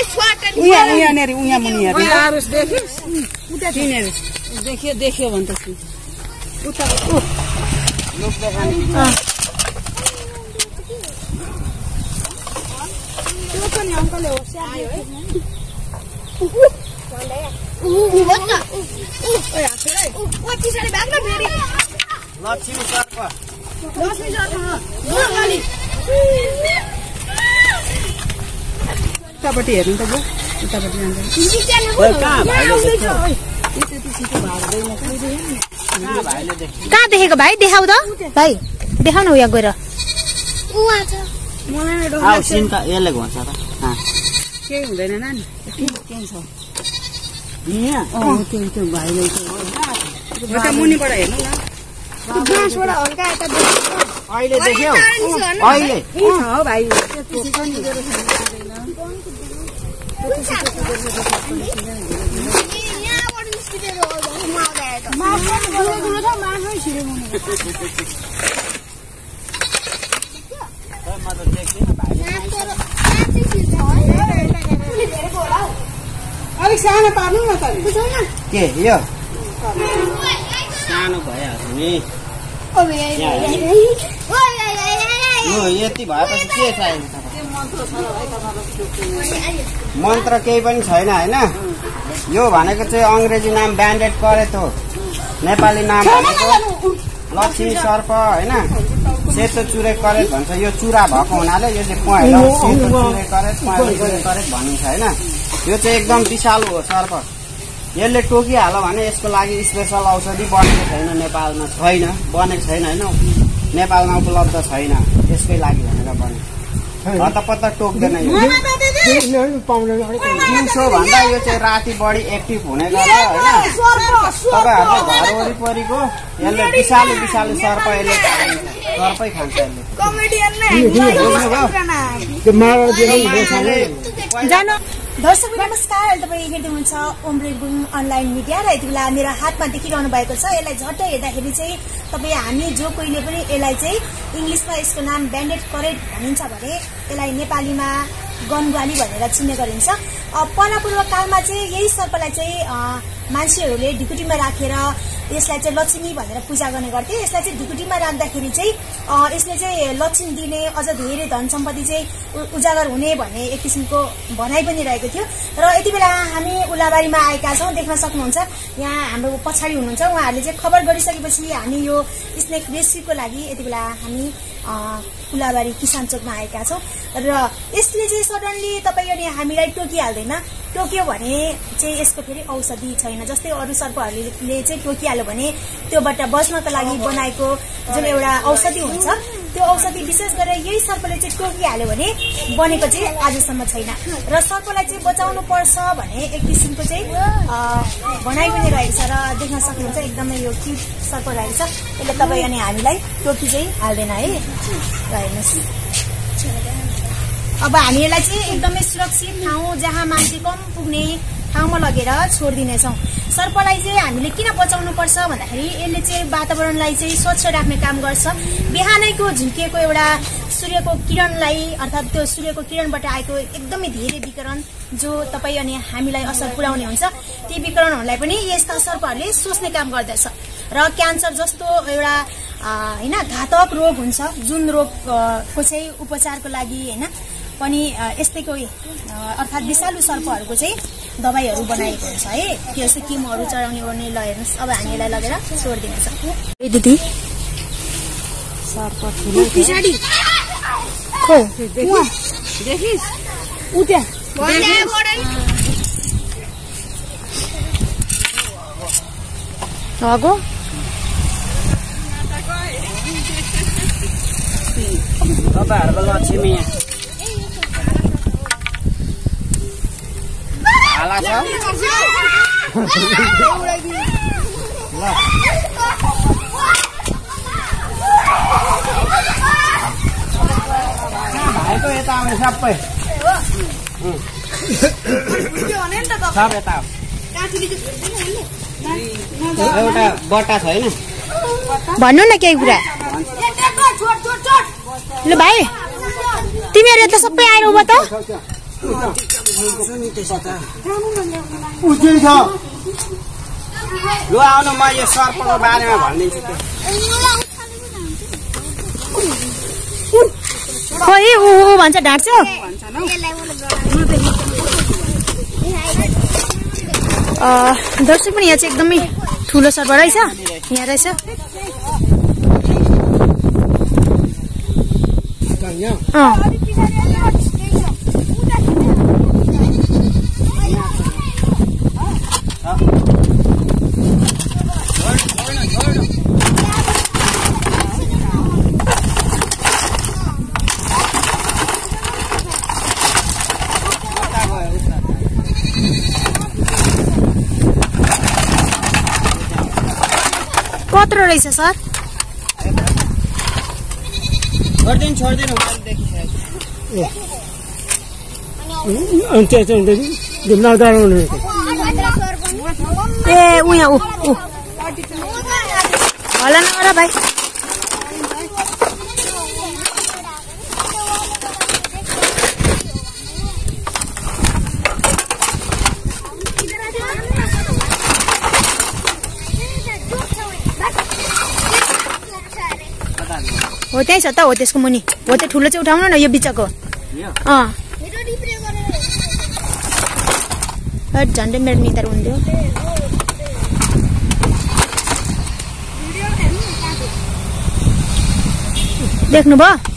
उहाँ यहाँनिर उहाँ मुनि हेर्नु आरुस देखिस् तिनीहरू देखियो देखियो भने त उता लक्ष्मी जान्छ खोइ कहाँ कहाँ भाइले देख्यो कहाँ देखेको भाइ? देखाउ त। भाइ देखाउ न उयो गएर। त। केही हुँदैन नानी। मुनिबाट हेर्नु न। अहिले देख्यौ। अहिले। हो भाइ? अलिक सानो पार्नु न त के यो? सानो भइहाल्छ नि। यति भएपछि के चाहिन्छ? मन्त्र केही पनि छैन होइन? यो भनेको चाहिँ अङ्ग्रेजी नाम ब्यान्डेड करेत हो। नेपाली नाम भनेको लक्ष्मी सर्प होइन? सेतो चुरे करेत भन्छ। यो चुरा भएको हुनाले यो चाहिँ पहेँलो सेतो चुरे करेत पहेँलो चुरे करेत भनिन्छ होइन? यो चाहिँ एकदम विशालु हो सर्प। यसले टोकिहाल्यो भने यसको लागि स्पेसल औषधि बनेको छैन नेपालमा छैन बनेको छैन होइन? नेपालमा उपलब्ध छैन यसकै लागि भनेर बनेको। हतपत्त टोक्दैन दिउँसो भन्दा यो चाहिँ राति बढी एक्टिभ हुने गर्छ होइन? तपाईँहरूको घर वरिपरिको यसले विषालु विषालु सर्प यसले सर्पै खान्छ यसले। जानु। दर्शक नमस्कार। तपाईँ हेर्दै हुनुहुन्छ ओम्ब्रे बुङ अनलाइन मिडिया र यति बेला मेरो हातमा देखिरहनु भएको छ। यसलाई झट्ट हेर्दाखेरि चाहिँ तपाईँ हामी जो कोहीले पनि यसलाई चाहिँ इङ्ग्लिसमा यसको नाम ब्यान्डेड करेट भनिन्छ भने यसलाई नेपालीमा गनगाली भनेर चिन्ने गरिन्छ। अ, परापूर्व कालमा चाहिँ यही सर्पलाई चाहिँ मान्छेहरूले ढुकुटीमा राखेर यसलाई चाहिँ लक्ष्मी भनेर पूजा गर्ने गर्थे। यसलाई चाहिँ ढुकुटीमा राख्दाखेरि चाहिँ यसले चाहिँ लक्ष्मी दिने अझ धेरै धन सम्पत्ति चाहिँ उजागर हुने भन्ने एक किसिमको भनाइ पनि रहेको थियो। र यति बेला हामी उल्लाबारीमा आएका छौँ देख्न सक्नुहुन्छ। यहाँ हाम्रो पछाडि हुनुहुन्छ। उहाँहरूले चाहिँ खबर गरिसकेपछि हामी यो स्नेक रेस्क्युको लागि यति बेला हामी अ, उल्लाबारी किसान चोकमा आएका छौँ। र यसले चाहिँ सडनली तपाईँ अनि हामीलाई टोकिहाल्दैन। टोक्यो भने चाहिँ यसको फेरि औषधि छैन। जस्तै अरू सर्पहरूले चाहिँ टोकिहाल्यो भने त्योबाट बच्नको लागि बनाएको जुन एउटा औषधि हुन्छ त्यो औषधि विशेष गरेर यही सर्पले चाहिँ टोकिहाल्यो भने बनेको चाहिँ आजसम्म छैन। र सर्पलाई चाहिँ बचाउनु पर्छ भने एक किसिमको चाहिँ भनाइ पनि रहेको छ र देख्न सक्नुहुन्छ एकदमै यो क्युट सर्प रहेको छ यसले तपाईँ अनि हामीलाई टोकी चाहिँ हाल्दैन है। र हेर्नुहोस्। अब हामी यसलाई चाहिँ एकदमै सुरक्षित ठाउँ जहाँ मान्छे कम पुग्ने ठाउँमा लगेर छोडिदिनेछौँ। सर्पलाई चाहिँ हामीले किन बचाउनु पर्छ भन्दाखेरि यसले चाहिँ वातावरणलाई चाहिँ स्वच्छ राख्ने काम गर्छ। बिहानैको झुल्किएको एउटा सूर्यको किरणलाई अर्थात् त्यो सूर्यको किरणबाट आएको एकदमै धेरै विकिरण जो तपाईँ अनि हामीलाई असर पुर्याउने हुन्छ ती विकिरणहरूलाई पनि यस्ता सर्पहरूले सोच्ने काम गर्दछ। र क्यान्सर जस्तो एउटा होइन घातक रोग हुन्छ जुन रोगको चाहिँ उपचारको लागि होइन पनि अ, यस्तैको अ, अर्थात् विषालु सर्पहरूको चाहिँ दबाईहरू बनाएको हुन्छ है। त्यो चाहिँ किमोहरू चढाउने ओर्ने ल हेर्नुहोस्। अब हामी यसलाई लगेर छोडिदिनेछौँ दिदी। लगो। तपाईँहरूको लक्ष्मी। यहाँ हाला छ भाइको यता आउने सबै यता। एउटा बट्टा छैन भन्नु न केही कुरा ल भाइ तिमीहरू यता सबै आएर उभो त उजुरी छ। लु आउनु म यो सर्पको बारेमा भनिदिन्छु खोइ ऊ भन्छ ढाँट्छौ अँ, दर्शक पनि यहाँ चाहिँ एकदमै ठुलो सर्भर रहेछ। यहाँ रहेछ। अँ। त्यो चाहिँ नडराउनु ए ऊ यहाँ ऊ नगर भाइ। हो त्यहीँ छ त हो त्यसको मुनि। हो त्यो ठुलो चाहिँ उठाउनु न यो बिचको? अँ। झन्डै मेरो निधार हुन्थ्यो। देख्नुभयो?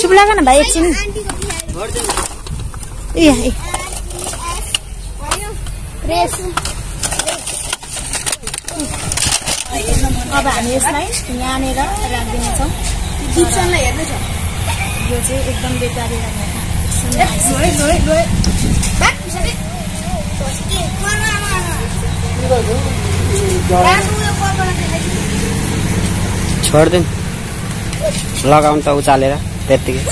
चुप लाग न भाइ एकछिन ए अब हामी यसलाई यहाँनिर राखिदिनेछौँ किचनलाई हेर्नु छ यो चाहिँ एकदम बेकारी छोडिदिनु लगाउनु त उचालेर त्यत्तिकै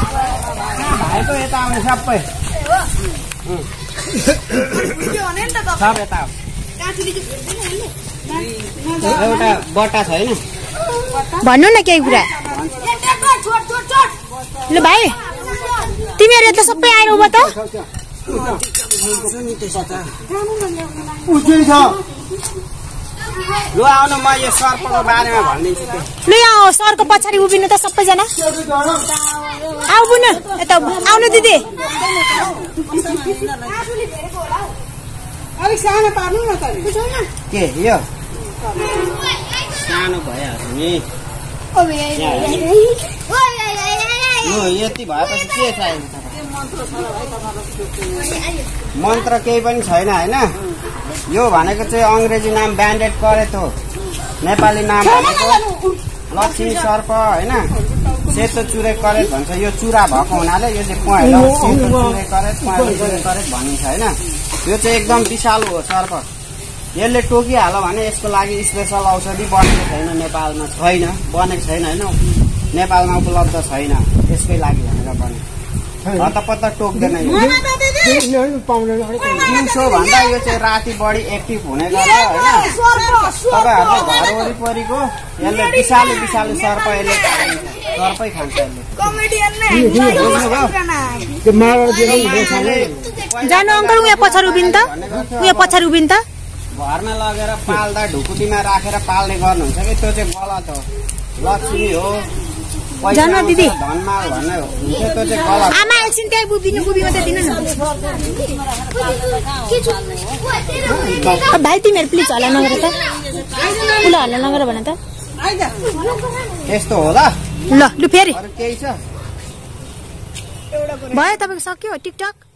भाइको यता आउने सबै। एउटा बट्टा छ होइन भन्नु न केही कुरा ल भाइ तिमीहरू यता सबै आएर उभो त छ लु आउनु म यो सर्पको बारेमा भनिदिन्छु ल यहाँ सरको पछाडि उभिनु त सबैजना। आऊ बुनु यता आउनु दिदी। अलिक सानो पार्नु न त के यो? सानो भइहाल्छ नि। यो यति भएपछि के चाहिन्छ? मन्त्र केही पनि छैन होइन? यो भनेको चाहिँ अङ्ग्रेजी नाम ब्यान्डेड करेत हो। नेपाली नाम भनेको लक्ष्मी सर्प होइन? सेतो चुरे करेत भन्छ। यो चुरा भएको हुनाले यो चाहिँ पहेँलो सेतो चुरे करेत पहेँलो चुरे करेत भनिन्छ होइन? यो चाहिँ एकदम विषालु हो सर्प। यसले टोकिहाल्यो भने यसको लागि स्पेसल औषधि बनेको छैन नेपालमा। छैन बनेको छैन होइन? नेपालमा उपलब्ध छैन। यसकै लागि भनेर बने। हतपत्त टोक्दैन दिउँसो भन्दा यो चाहिँ राति बढी एक्टिभ हुने गर्छ होइन? तपाईँहरूको घर वरिपरिको यसले विषालु विषालु सर्प यसले सर्पै खान्छ यसले। उभिनु त। उहाँ पछाडि उभिनु त। घरमा लगेर पाल्दा ढुकुटीमा राखेर पाल्ने गर्नुहुन्छ कि? त्यो चाहिँ गलत हो। लक्ष्मी हो। जानु दिदी। आमा एकछिन त्यही बुबिनु बुबी मात्रै दिनु न भाइ तिमीहरू प्लिज हल्ला नगर त उसले हल्ला नगर भन त त्यस्तो होला ल लु फेरि अरू केही छ भयो तपाईँको सक्यो टिकटक त